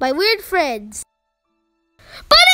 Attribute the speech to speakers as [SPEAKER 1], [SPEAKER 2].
[SPEAKER 1] by weird friends. But